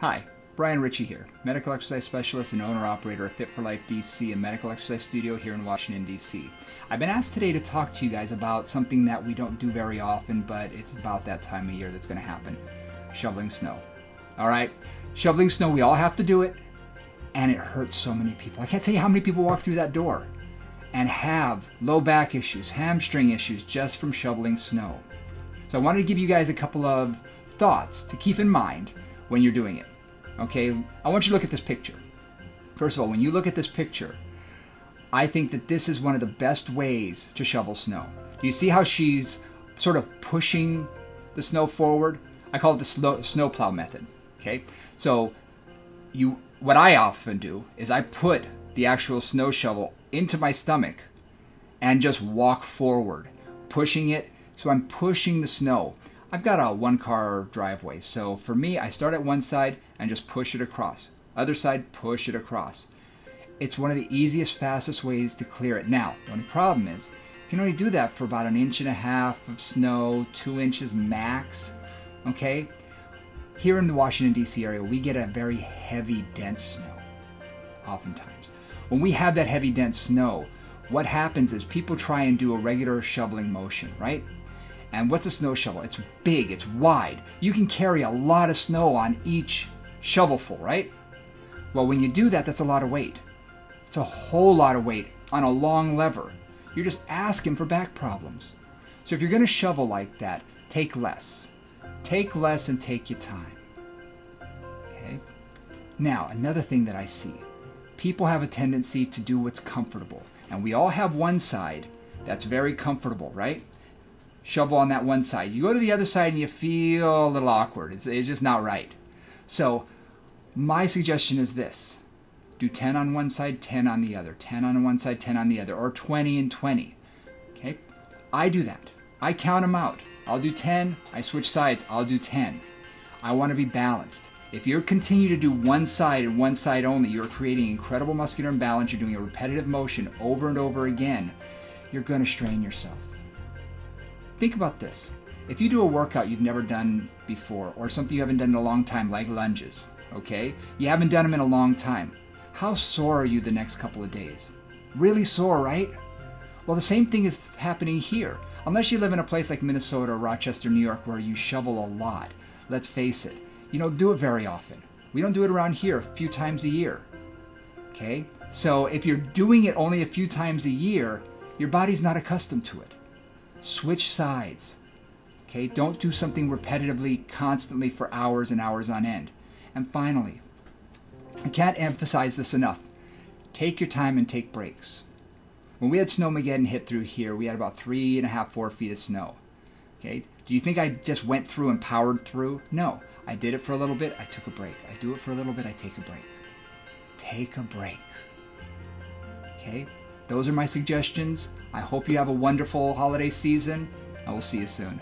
Hi, Brian Richey here, medical exercise specialist and owner operator of Fit for Life DC, a medical exercise studio here in Washington, D.C. I've been asked today to talk to you guys about something that we don't do very often, but it's about that time of year that's going to happen shoveling snow. All right, shoveling snow, we all have to do it, and it hurts so many people. I can't tell you how many people walk through that door and have low back issues, hamstring issues just from shoveling snow. So I wanted to give you guys a couple of thoughts to keep in mind when you're doing it. Okay, I want you to look at this picture. First of all, when you look at this picture, I think that this is one of the best ways to shovel snow. Do you see how she's sort of pushing the snow forward? I call it the slow, snowplow method. Okay, so you what I often do is I put the actual snow shovel into my stomach and just walk forward, pushing it. So I'm pushing the snow. I've got a one car driveway. So for me, I start at one side and just push it across. Other side, push it across. It's one of the easiest, fastest ways to clear it. Now, the only problem is you can only do that for about an inch and a half of snow, two inches max. Okay? Here in the Washington, D.C. area, we get a very heavy, dense snow, oftentimes. When we have that heavy, dense snow, what happens is people try and do a regular shoveling motion, right? And what's a snow shovel? It's big, it's wide. You can carry a lot of snow on each shovelful, right? Well, when you do that, that's a lot of weight. It's a whole lot of weight on a long lever. You're just asking for back problems. So if you're going to shovel like that, take less. Take less and take your time. Okay? Now, another thing that I see people have a tendency to do what's comfortable. And we all have one side that's very comfortable, right? Shovel on that one side. You go to the other side and you feel a little awkward. It's, it's just not right. So, my suggestion is this do 10 on one side, 10 on the other, 10 on one side, 10 on the other, or 20 and 20. Okay? I do that. I count them out. I'll do 10, I switch sides, I'll do 10. I want to be balanced. If you continue to do one side and one side only, you're creating incredible muscular imbalance. You're doing a repetitive motion over and over again. You're going to strain yourself. Think about this. If you do a workout you've never done before, or something you haven't done in a long time, like lunges, okay? You haven't done them in a long time. How sore are you the next couple of days? Really sore, right? Well, the same thing is happening here. Unless you live in a place like Minnesota or Rochester, New York, where you shovel a lot. Let's face it, you don't do it very often. We don't do it around here a few times a year. Okay? So if you're doing it only a few times a year, your body's not accustomed to it. Switch sides. Okay? Don't do something repetitively, constantly for hours and hours on end. And finally, I can't emphasize this enough. Take your time and take breaks. When we had Snowmageddon hit through here, we had about three and a half, four feet of snow. Okay? Do you think I just went through and powered through? No. I did it for a little bit, I took a break. I do it for a little bit, I take a break. Take a break. Okay? Those are my suggestions. I hope you have a wonderful holiday season, and we'll see you soon.